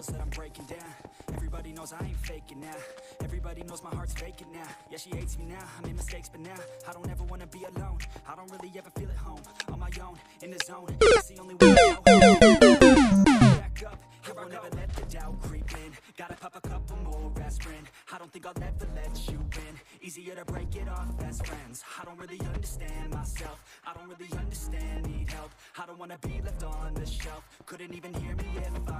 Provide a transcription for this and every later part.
knows that I'm breaking down. Everybody knows I ain't faking now. Everybody knows my heart's vacant now. Yeah, she hates me now. I made mistakes, but now I don't ever wanna be alone. I don't really ever feel at home. On my own, in the zone. It's the only way I. Back up, I'll never let the doubt creep in. Gotta pop a couple more aspirin. I don't think I'll ever let you in. Easier to break it off best friends. I don't really understand myself. I don't really understand, need help. I don't wanna be left on the shelf. Couldn't even hear me if I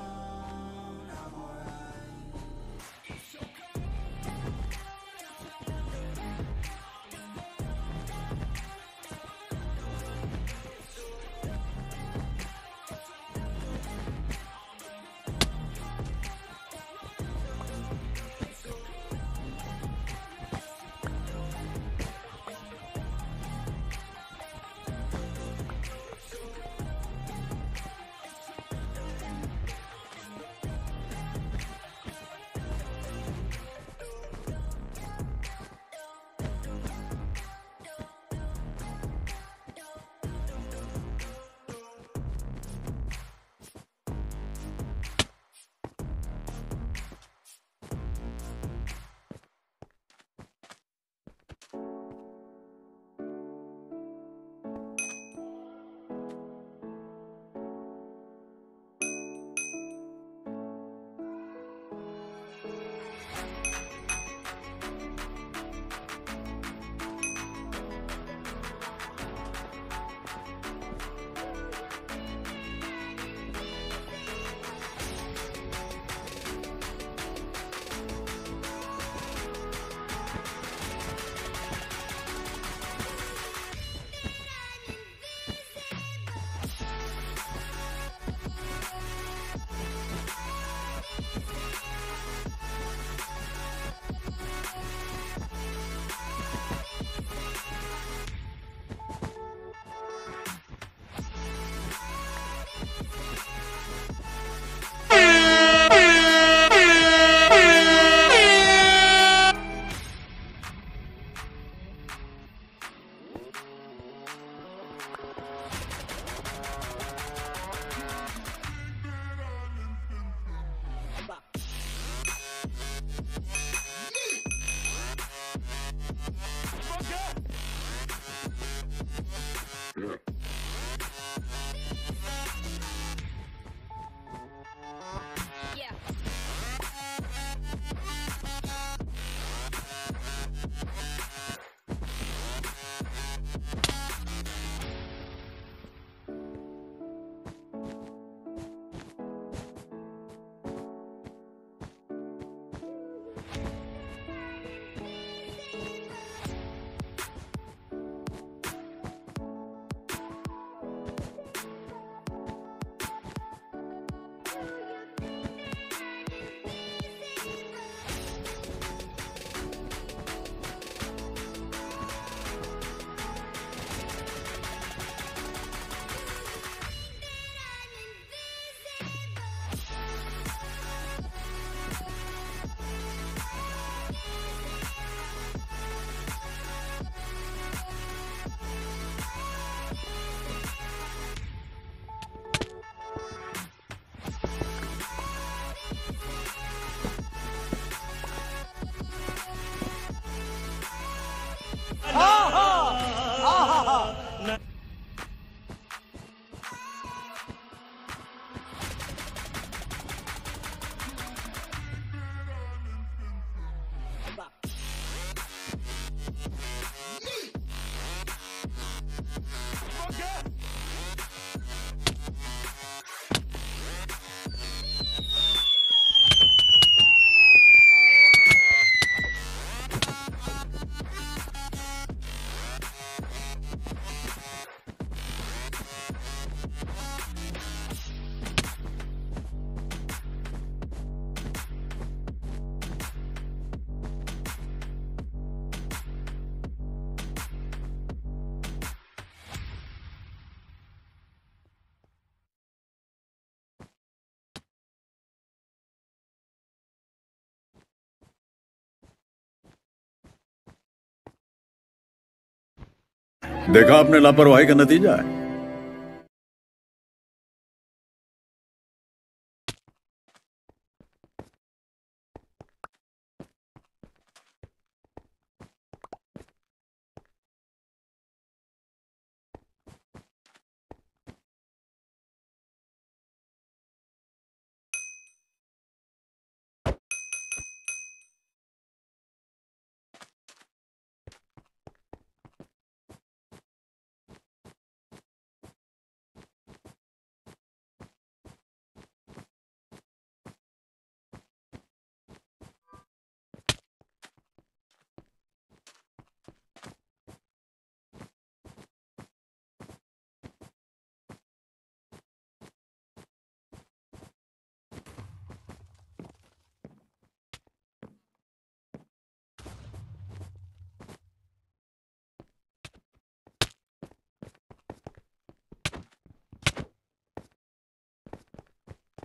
देखा आपने लापरवाही का नतीजा है।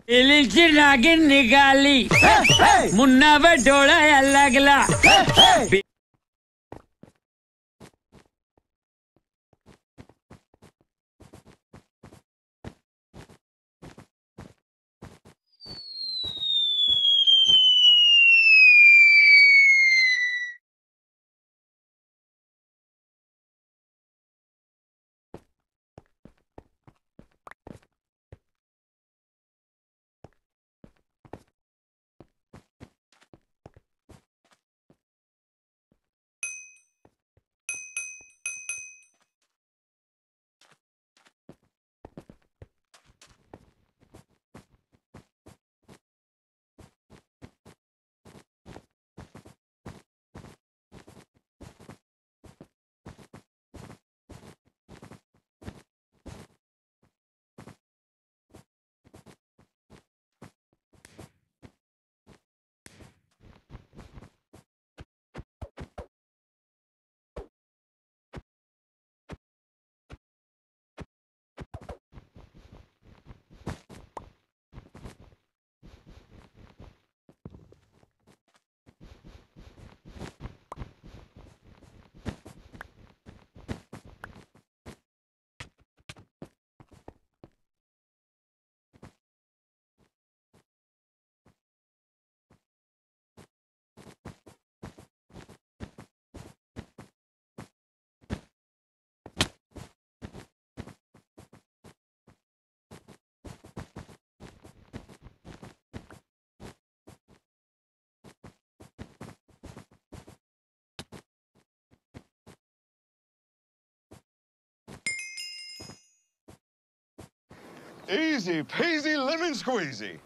इलिची नागिन निकाली। मुन्ना पे डोला अलगला। Easy peasy lemon squeezy.